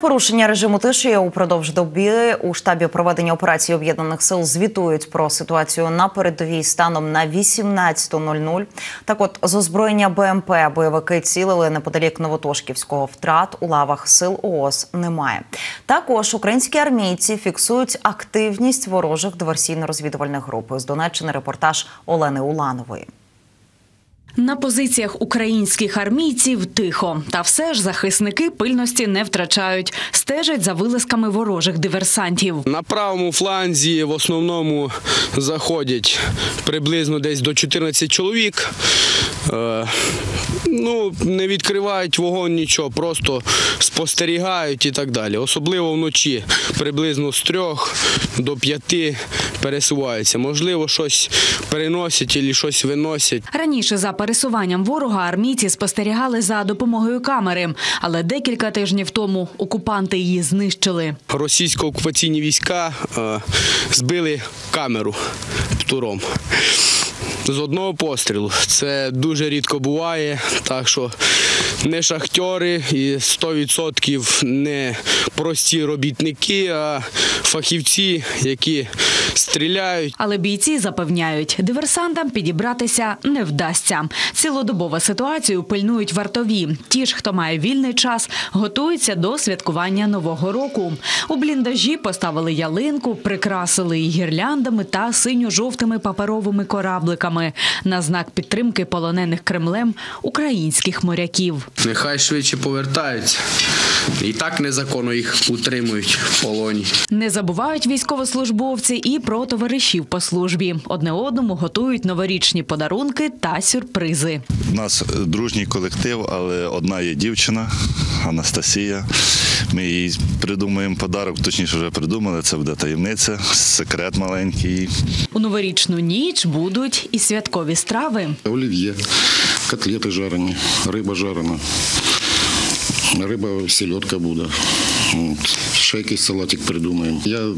Порушення режиму тиші упродовж доби у штабі проведення операції об'єднаних сил звітують про ситуацію на передовій станом на 18.00. Так, от з озброєння БМП бойовики цілили неподалік Новотошківського. Втрат у лавах сил ООС немає. Також українські армійці фіксують активність ворожих диверсійно-розвідувальних груп. З Донеччини репортаж Олени Уланової. На позиціях українських армійців тихо, та все ж захисники пильності не втрачають, стежать за вилазками ворожих диверсантів. На правому фланзі в основному заходять приблизно десь до 14 чоловік. Е, ну, не відкривають вогонь нічого, просто спостерігають і так далі. Особливо вночі приблизно з трьох до п'яти пересуваються. Можливо, щось переносять або щось виносять. Раніше за пересуванням ворога армійці спостерігали за допомогою камери, але декілька тижнів тому окупанти її знищили. Російсько-окупаційні війська е, збили камеру птуром. З одного пострілу. Це дуже рідко буває, так що не шахтери і 100% не прості робітники, а фахівці, які стріляють. Але бійці запевняють, диверсантам підібратися не вдасться. Цілодобово ситуацію пильнують вартові. Ті ж, хто має вільний час, готуються до святкування нового року. У бліндажі поставили ялинку, прикрасили її гірляндами та синьо-жовтими паперовими корабликами на знак підтримки полонених Кремлем українських моряків. Нехай швидше повертаються. І так незаконно їх утримують в полоні. Не забувають військовослужбовці і про товаришів по службі. Одне одному готують новорічні подарунки та сюрпризи. У нас е, дружній колектив, але одна є дівчина Анастасія. Ми їй придумаємо подарок, точніше вже придумали. Це буде таємниця, секрет маленький. У новорічну ніч будуть і святкові страви. Олів'є, котлети жарені, риба жарена. Риба сельодка буде. От. Ще якийсь салатик придумаємо. Я е,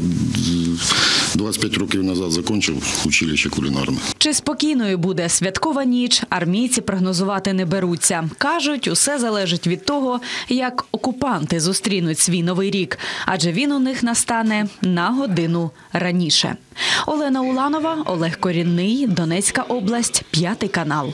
25 років назад закінчив училище кулінарне. Чи спокійною буде святкова ніч, армійці прогнозувати не беруться. Кажуть, усе залежить від того, як окупанти зустрінуть свій новий рік, адже він у них настане на годину раніше. Олена Уланова, Олег Корінний, Донецька область, п'ятий канал.